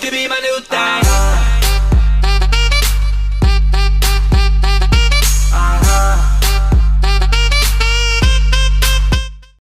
could be my new thing.